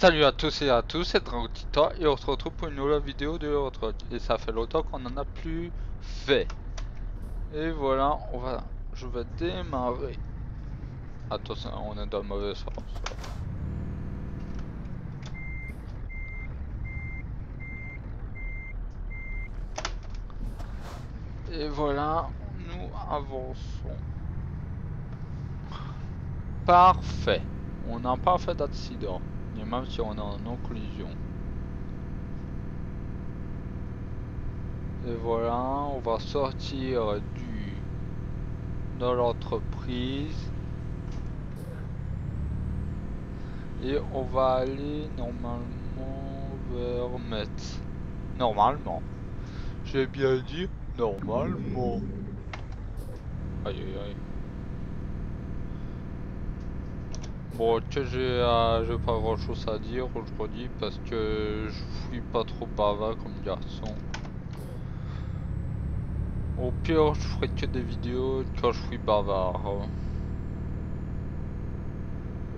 Salut à tous et à tous, c'est Dragotita et on se retrouve pour une nouvelle vidéo de Eurotruck. Et ça fait longtemps qu'on en a plus fait. Et voilà, on va, je vais démarrer. Attention, on est dans le mauvais sens. Et voilà, nous avançons. Parfait. On n'a pas fait d'accident même si on est en non-collision. Et voilà, on va sortir du de l'entreprise et on va aller normalement vers Metz. Normalement. J'ai bien dit normalement. Aïe aïe. Bon, que j'ai pas grand chose à dire aujourd'hui parce que je suis pas trop bavard comme garçon. Au pire, je ferai que des vidéos quand je suis bavard.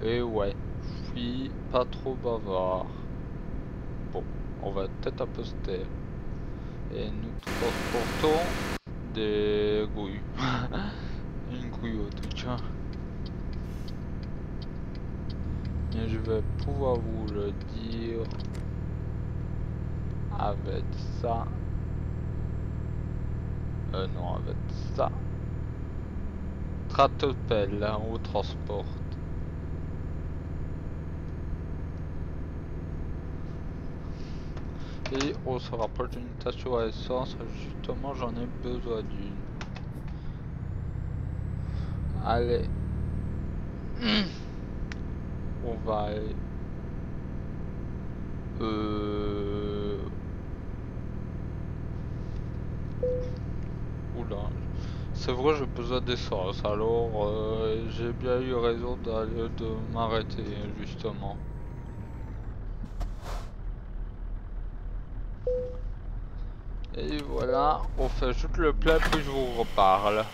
Et ouais, je suis pas trop bavard. Bon, on va peut-être taire. Et nous transportons des gouilles. Une gouille au tout cas. Je vais pouvoir vous le dire avec ça. Euh non, avec ça. Tratopelle, hein, on transporte. Et on se rapproche d'une station à essence, justement j'en ai besoin d'une. Allez. on va. Euh... C'est vrai, j'ai besoin d'essence, alors euh, j'ai bien eu raison d'aller de m'arrêter, justement. Et voilà, on fait juste le plein puis je vous reparle.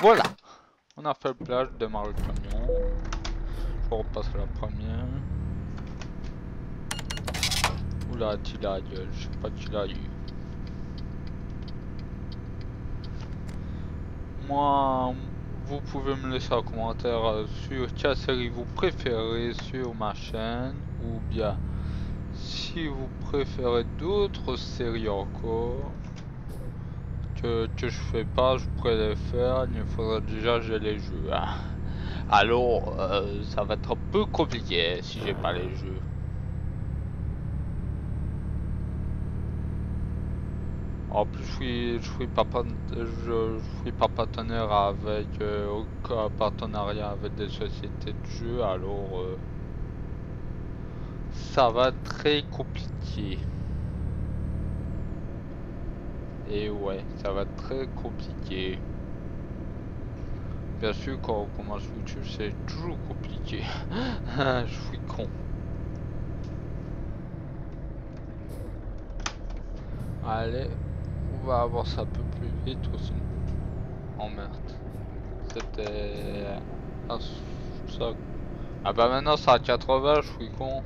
Voilà On a fait le plage, je démarre le camion. Je repasse la première. Oula, tu gueule, je sais pas tu l'as eu. Moi, vous pouvez me laisser un commentaire sur quelle série vous préférez sur ma chaîne ou bien si vous préférez d'autres séries encore que, je fais pas, je pourrais les faire, il faudrait déjà j'ai les jeux. Hein. Alors, euh, ça va être un peu compliqué si j'ai pas les jeux. En plus, je suis, je suis je, suis pas partenaire avec euh, aucun partenariat avec des sociétés de jeux, alors euh, ça va être très compliqué. Et ouais, ça va être très compliqué. Bien sûr, quand on commence YouTube, c'est toujours compliqué. Je suis con. Allez, on va avancer un peu plus vite aussi. Oh merde. C'était... Ah bah maintenant c'est à 80, je suis con.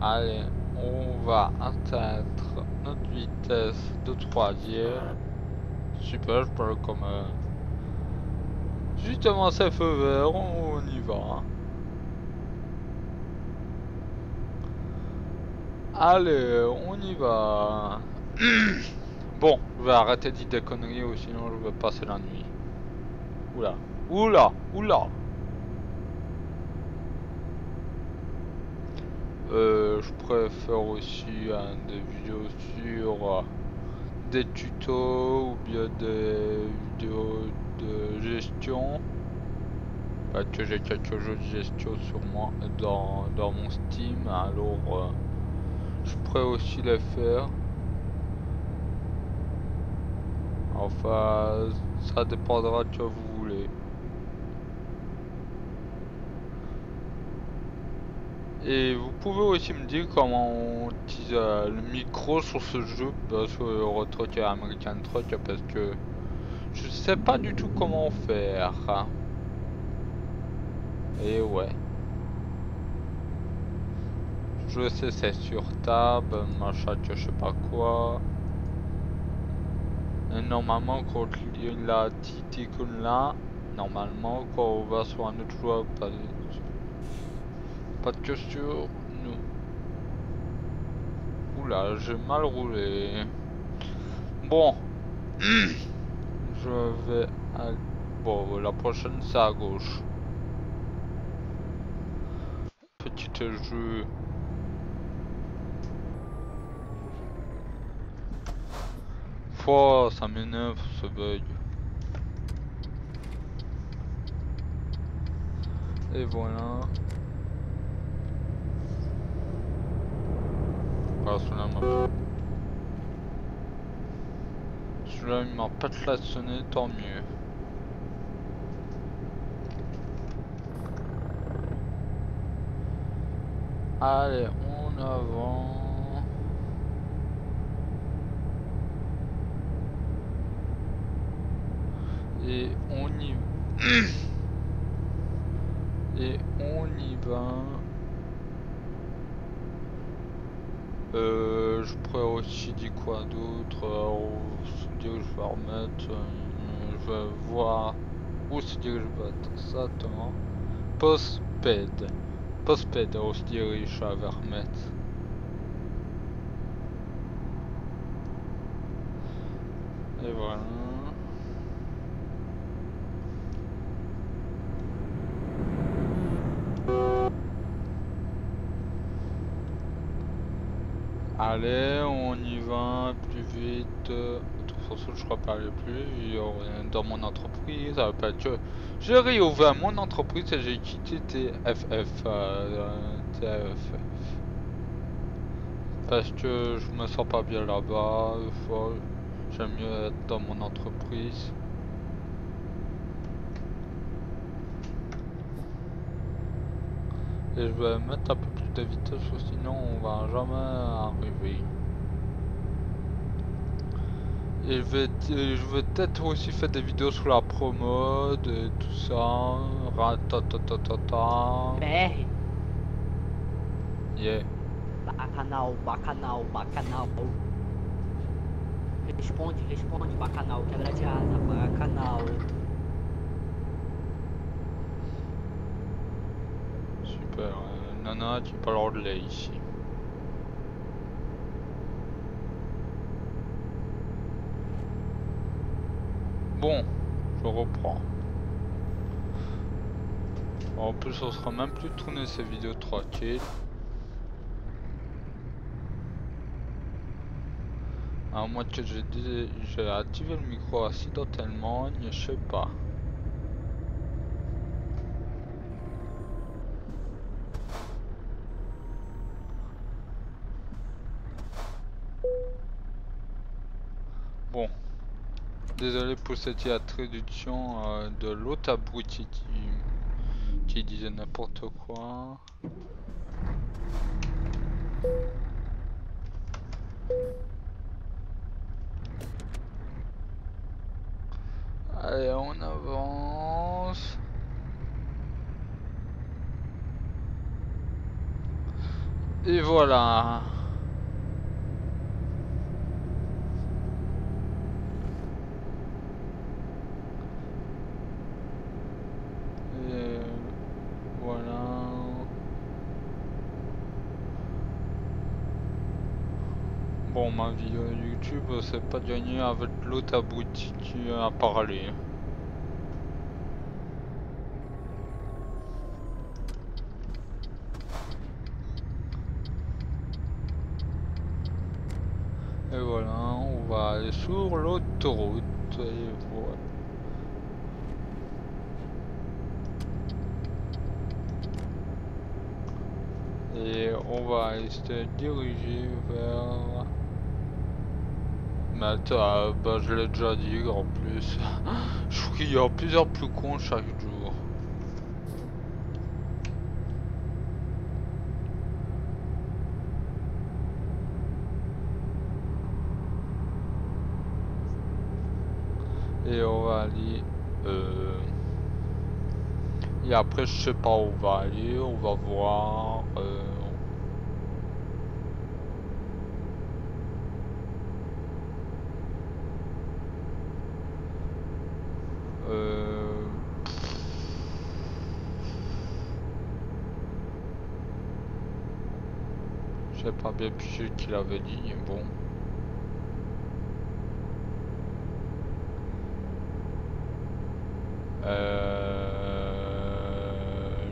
Allez on va atteindre notre vitesse de troisième. Super, je parle comme... Euh, justement, c'est feu vert, on y va. Allez, on y va. bon, je vais arrêter des conneries ou sinon je vais passer la nuit. Oula, oula, oula. Euh, je préfère aussi des vidéos sur euh, des tutos ou bien des vidéos de gestion. Parce que j'ai quelques jeux de gestion sur moi dans, dans mon Steam, alors euh, je pourrais aussi les faire. Enfin, ça dépendra de vous voulez. Et vous pouvez aussi me dire comment on utilise euh, le micro sur ce jeu, bah, sur Euro Truck et American Truck, parce que je sais pas du tout comment faire. Et ouais. Je sais c'est sur tab, machin que je sais pas quoi. Et normalement quand il a dit là, normalement quand on va sur un autre joueur, pas de question, nous. Oula, j'ai mal roulé. Bon. Je vais à... Bon, la prochaine c'est à gauche. Petit jeu. Oh, ça m'énerve ce bug. Et voilà. Ah, celui-là il m'a pas sonné, tant mieux. Allez, on avance. Et on y Et on y va. Euh, je pourrais aussi dire quoi d'autre dire que je vais remettre. Euh, je vais voir où se dirige exactement. Postped. Postped, se dirige je vais remettre. Et voilà. Allez, on y va plus vite. De toute façon, je crois pas aller plus. Dans mon entreprise, ça va que j'ai réouvert mon entreprise et j'ai quitté TFF. Euh, TFF. Parce que je me sens pas bien là-bas. J'aime mieux être dans mon entreprise. Et je vais mettre un peu plus de vitesse sinon on va jamais arriver. Et je vais, je vais peut-être aussi faire des vidéos sur la promo, et tout ça. Ratatatata. BR. Yeah. Bacanal, bacanal, bacanal. Responde, responde, bacanal, quebra de asa, bacanal. Euh, Nana, tu parles de ici. Bon, je reprends. En plus, on sera même plus tourner ces vidéos tranquilles. À moins que j'ai activé le micro accidentellement, je sais pas. Bon. Désolé pour cette introduction euh, de l'autre abruti qui disait n'importe quoi. Allez, on avance. Et voilà. Ma vidéo YouTube, c'est pas gagné avec l'autre abruti qui a parlé. Et voilà, on va aller sur l'autoroute et voilà. Et on va se diriger vers euh, bah, je l'ai déjà dit en plus. je trouve qu'il y a plusieurs plus cons chaque jour. Et on va aller... Euh... Et après, je sais pas où on va aller, on va voir... Euh, J'ai pas bien pu qu'il avait dit, bon. Euh...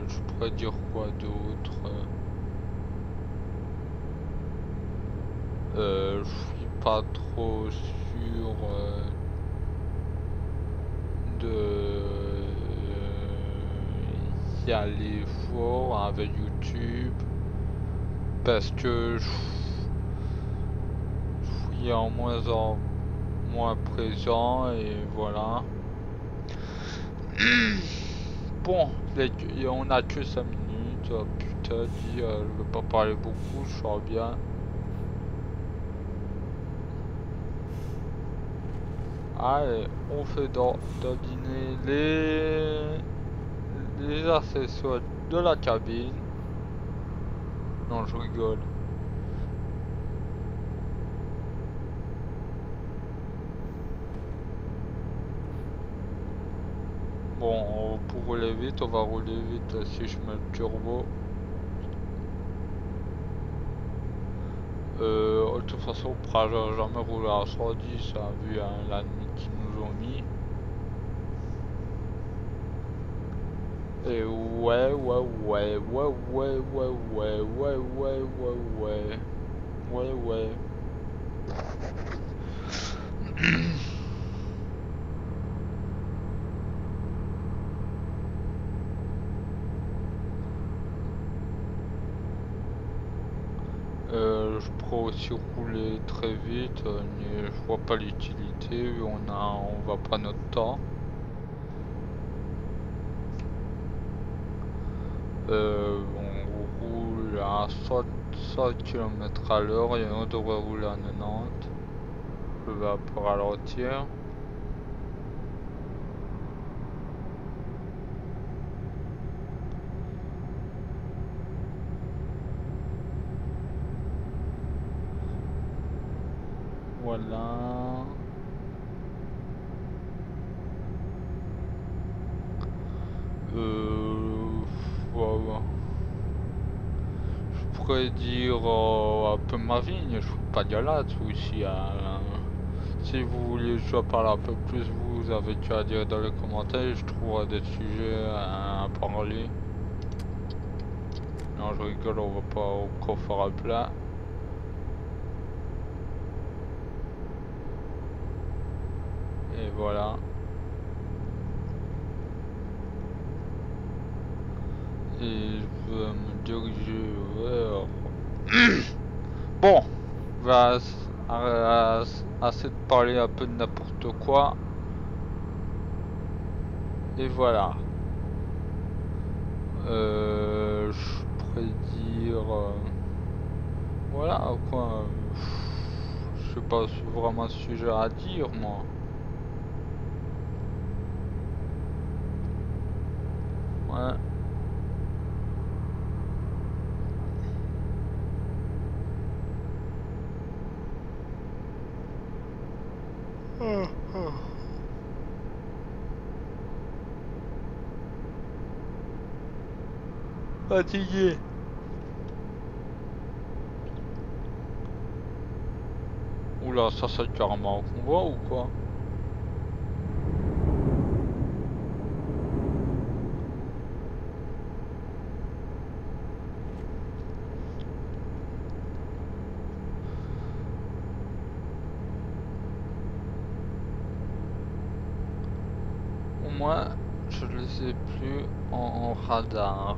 Je pourrais dire quoi d'autre? Euh, Je suis pas trop sûr euh, de y aller fort avec YouTube parce que je suis en moins en moins présent et voilà. Bon, on a que 5 minutes, oh, putain, dit, euh, je veux pas parler beaucoup, je sors bien. Allez, on fait dans, dîner les, les accessoires de la cabine. Non, je rigole. Bon, pour rouler vite, on va rouler vite si je mets le turbo. Euh, de toute façon, on pourra jamais rouler à 110, hein, vu hein, la nuit qu'ils nous ont mis. Et ouais, ouais, ouais, ouais, ouais, ouais, ouais, ouais, ouais, ouais, ouais, ouais, ouais. Euh, je pourrais aussi rouler très vite, euh, mais je vois pas l'utilité, on a, on va pas notre temps. Euh, on roule à 60 km à l'heure et on devrait rouler à 90. Je vais un peu ralentir. Voilà. Dire euh, un peu ma vigne, je suis pas galade aussi. Hein. Si vous voulez que je parle un peu plus, vous avez qu'à dire dans les commentaires, je trouverai des sujets à parler. Non, je rigole, on va pas encore faire un plat. Et voilà. Et je vais me diriger vers... bon, va assez de parler un peu de n'importe quoi. Et voilà. Euh, je pourrais dire... Euh, voilà quoi. Je sais pas vraiment un sujet à dire moi. Ouais. Fatigué. Oula, ça c'est carrément un convoi ou quoi Moi, je les ai plus en radar.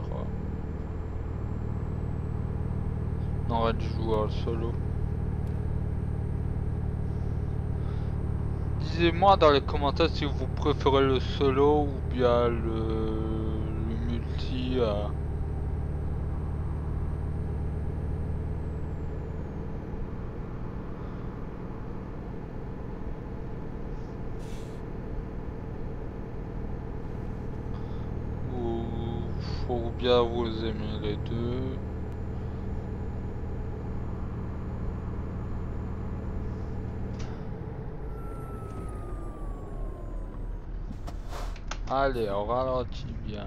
On aurait dû jouer solo. Disez-moi dans les commentaires si vous préférez le solo ou bien le, multi. Euh. Bien vous aimez les deux. Allez, on ralentit bien.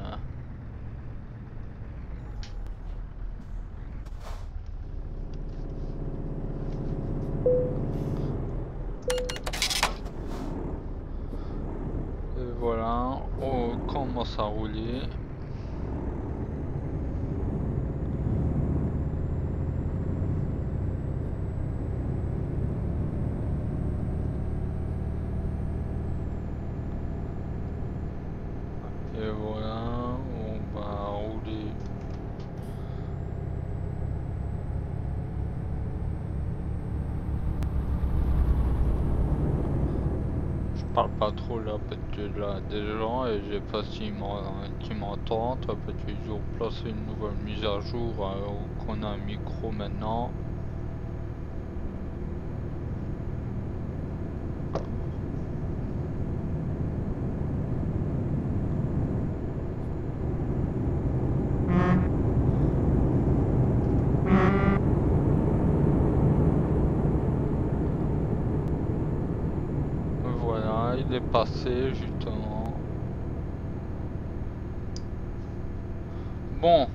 Et voilà, on commence à rouler. Et voilà, on va rouler. Je parle pas trop là parce que là des gens et j'ai pas s'ils m'en- qui m'entendent parce qu'ils ont placé une nouvelle mise à jour euh, qu'on a un micro maintenant? Voilà, il est passé justement. Bon,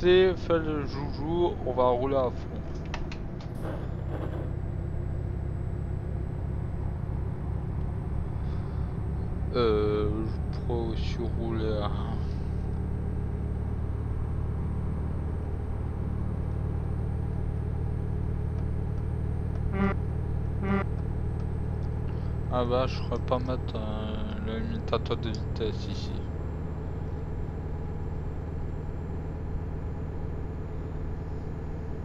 assez fait le joujou, on va rouler à fond. Euh, je pourrais aussi rouler. Ah bah je ferais pas mettre euh, le limitateur de vitesse ici.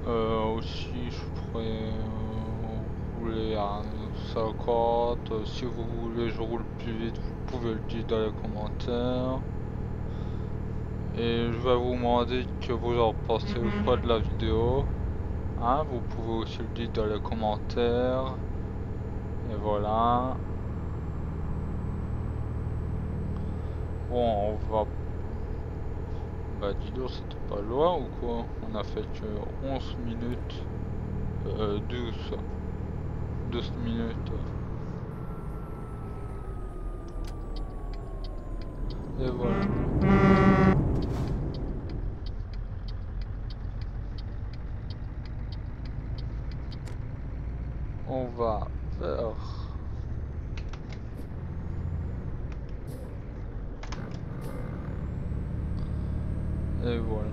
Euh, aussi je pourrais euh, rouler à 50. Euh, Si vous voulez je roule plus vite vous pouvez le dire dans les commentaires. Et je vais vous demander que vous en pensez ou pas de la vidéo. Hein, vous pouvez aussi le dire dans les commentaires. Et voilà. Bon, on va... Bah dis donc, c'était pas loin ou quoi? On a fait que 11 minutes. Euh, 12. 12 minutes. Et voilà. On va vers... Et voilà.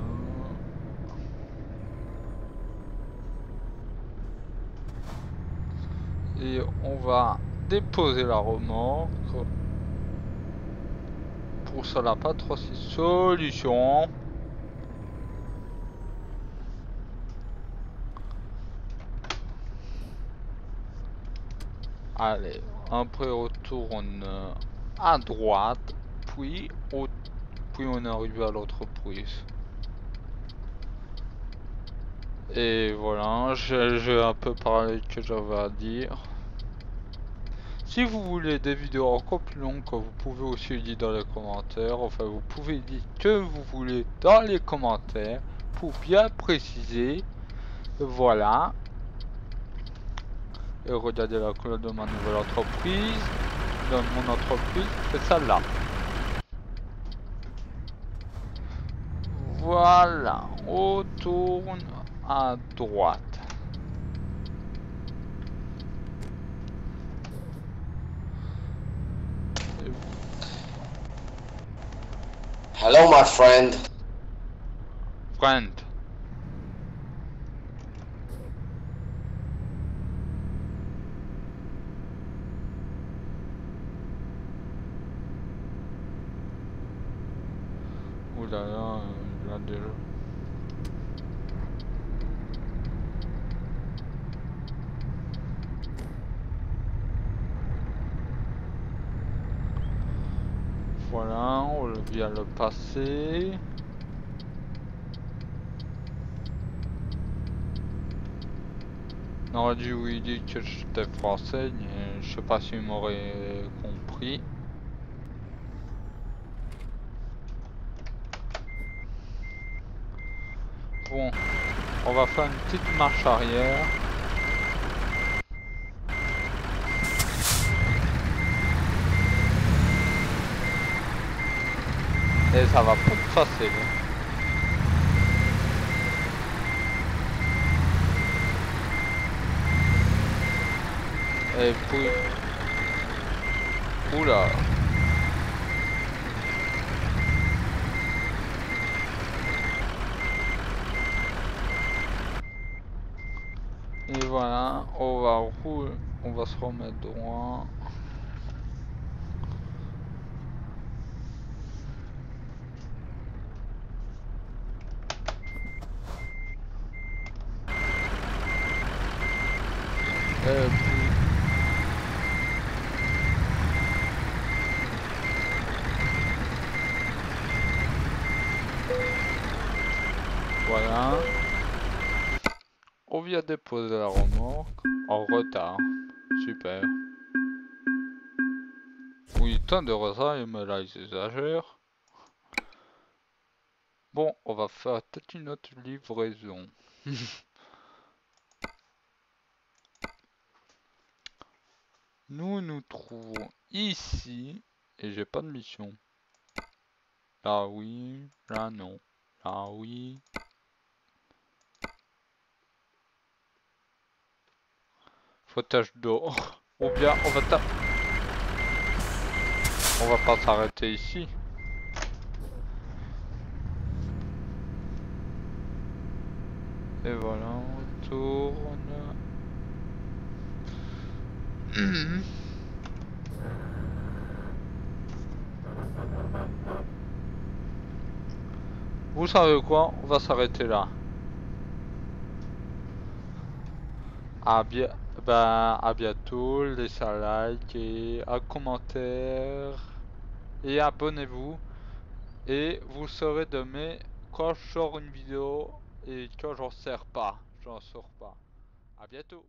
Et on va déposer la remorque. Pour ça, la pas trop six solutions. Allez, après on retourne à droite, puis, au- puis on est arrivé à l'autre prise. Et voilà, j'ai un peu parlé que j'avais à dire. Si vous voulez des vidéos encore plus longues, vous pouvez aussi dire dans les commentaires. Enfin, vous pouvez dire que vous voulez dans les commentaires pour bien préciser. Voilà. Et regardez la couleur de ma nouvelle entreprise. De mon entreprise, c'est celle-là. Voilà, on tourne à droite. Hello, my friend. Friend. On le passer. Non, du oui, il dit que j'étais français, je sais pas s'il m'aurait compris. Bon, on va faire une petite marche arrière. Et ça va pas facile. Et puis... Oula Et voilà, on va rouler, on va se remettre droit. Puis... Voilà. On vient déposer la remorque en retard. Super. Oui, tant de retard, mais là ils exagèrent. Bon, on va faire peut-être une autre livraison. Nous nous trouvons ici et j'ai pas de mission. Là oui, là non. Là oui. Fautage d'eau. Ou bien on va ta... On va pas s'arrêter ici. Et voilà, on tourne. Mhm. Vous savez quoi On va s'arrêter là. À, bien, ben, à bientôt, laissez un like et un commentaire. Et abonnez-vous. Et vous saurez demain quand je sors une vidéo et quand j'en sers pas. J'en sors pas. À bientôt.